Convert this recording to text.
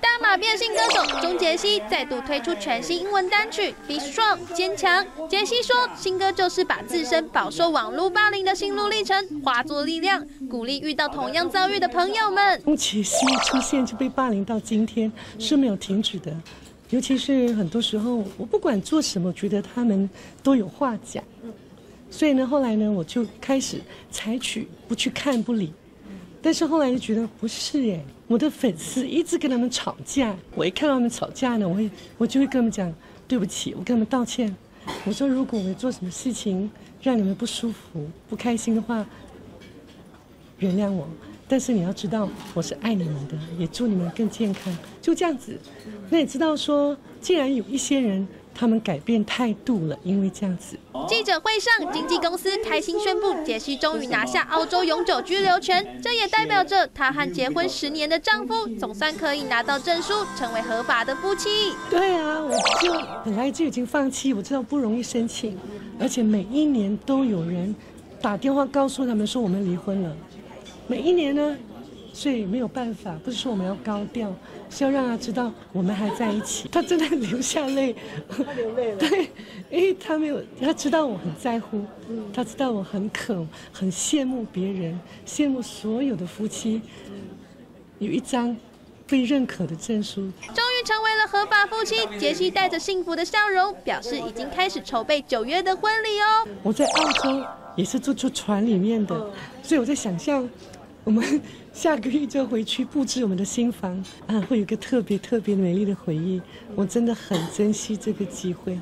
大马变性歌手钟杰西再度推出全新英文单曲《Be Strong》坚强。杰西说，新歌就是把自身饱受网络霸凌的心路历程化作力量，鼓励遇到同样遭遇的朋友们。钟杰西出现就被霸凌到今天是没有停止的，尤其是很多时候我不管做什么，觉得他们都有话讲，所以呢，后来呢，我就开始采取不去看不理。但是后来就觉得不是耶，我的粉丝一直跟他们吵架，我一看到他们吵架呢，我会我就会跟他们讲对不起，我跟他们道歉。我说如果我做什么事情让你们不舒服、不开心的话，原谅我。但是你要知道，我是爱你们的，也祝你们更健康。就这样子，那也知道说，既然有一些人。他们改变态度了，因为这样子。记者会上，经纪公司开心宣布，杰西终于拿下澳洲永久居留权，这也代表着她和结婚十年的丈夫总算可以拿到证书，成为合法的夫妻。对啊，我就本来就已经放弃，我知道不容易申请，而且每一年都有人打电话告诉他们说我们离婚了，每一年呢。所以没有办法，不是说我们要高调，是要让他知道我们还在一起。他真的流下泪，他流泪了。对，因为他没有，他知道我很在乎，他知道我很渴，很羡慕别人，羡慕所有的夫妻有一张被认可的证书。终于成为了合法夫妻，杰西带着幸福的笑容，表示已经开始筹备九月的婚礼哦。我在澳洲也是住住船里面的，所以我在想象。我们下个月就回去布置我们的新房啊，会有个特别特别美丽的回忆。我真的很珍惜这个机会。